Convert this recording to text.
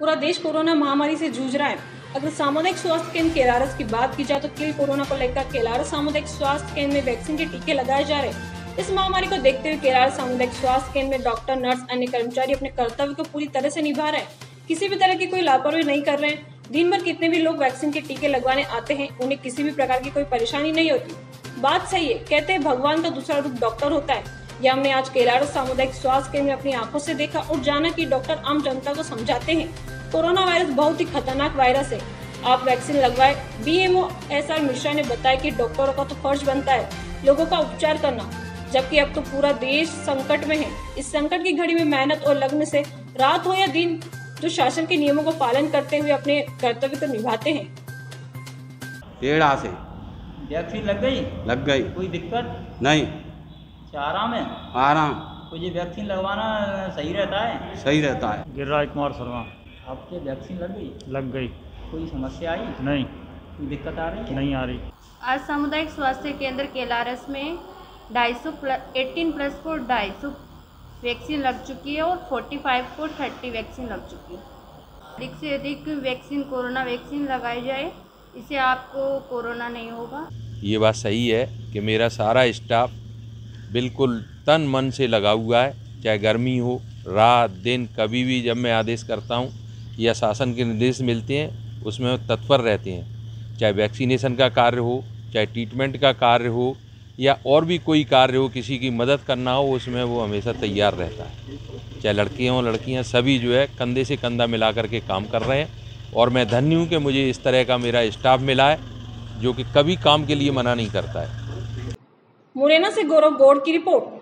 पूरा देश कोरोना महामारी से जूझ रहा है। अगर सामुदायिक स्वास्थ्य केंद्र केलारस की बात की जाए तो किल कोरोना को लेकर केलारस सामुदायिक स्वास्थ्य केंद्र में वैक्सीन के टीके लगाए जा रहे हैं। इस महामारी को देखते हुए केलारस सामुदायिक स्वास्थ्य केंद्र में डॉक्टर, नर्स, अन्य कर्मचारी अपने कर्तव्य को पूरी तरह से निभा रहे हैं। किसी भी तरह की कोई लापरवाही नहीं कर रहे हैं। दिन भर कितने भी लोग वैक्सीन के टीके लगवाने आते हैं, उन्हें किसी भी प्रकार की कोई परेशानी नहीं होती। बात सही है, कहते हैं भगवान का दूसरा रूप डॉक्टर होता है। यह हमने आज केलारस सामुदायिक स्वास्थ्य केंद्र में अपनी आँखों से देखा और जाना कि डॉक्टर आम जनता को समझाते हैं। कोरोना वायरस बहुत ही खतरनाक वायरस है। आप वैक्सीन लगवाए बीएमओ एस आर मिश्रा ने बताया कि डॉक्टरों का तो फ़र्ज़ बनता है लोगों का उपचार करना। जबकि अब तो पूरा देश संकट में है। इस संकट की घड़ी में मेहनत और लग्न से रात हो या दिन जो शासन के नियमों को पालन करते हुए अपने कर्तव्य को निभाते हैं। से वैक्सीन लग गई? लग गई। कोई दिक्कत? नहीं। आराम है? आराम। तो ये वैक्सीन लगवाना सही रहता है? सही रहता है। गिरिराज कुमार शर्मा। आपके वैक्सीन लग गई? लग गई। कोई समस्या आई? नहीं। कोई दिक्कत आ रही है? नहीं आ रही। आज सामुदायिक स्वास्थ्य केंद्र केलारस में ढाई सौ प्लस एटीन प्लस को ढाई सौ वैक्सीन लग चुकी है और फोर्टी फाइव को थर्टी वैक्सीन लग चुकी है। अधिक से अधिक वैक्सीन कोरोना वैक्सीन लगाई जाए इससे आपको कोरोना नहीं होगा। ये बात सही है कि मेरा सारा स्टाफ बिल्कुल तन मन से लगा हुआ है, चाहे गर्मी हो, रात, दिन, कभी भी जब मैं आदेश करता हूँ या शासन के निर्देश मिलते हैं, उसमें तत्पर रहते हैं। चाहे वैक्सीनेशन का कार्य हो, चाहे ट्रीटमेंट का कार्य हो, या और भी कोई कार्य हो, किसी की मदद करना हो, उसमें वो हमेशा तैयार रहता है। चाहे लड़के हों, लड़कियाँ, सभी जो है, कंधे से कंधा मिला करके काम कर रहे हैं, और मैं धन्य हूँ कि मुझे इस तरह का मेरा स्टाफ मिला है, जो कि कभी काम के लिए मना नहीं करता है। मुरैना से गौरव गौड़ की रिपोर्ट।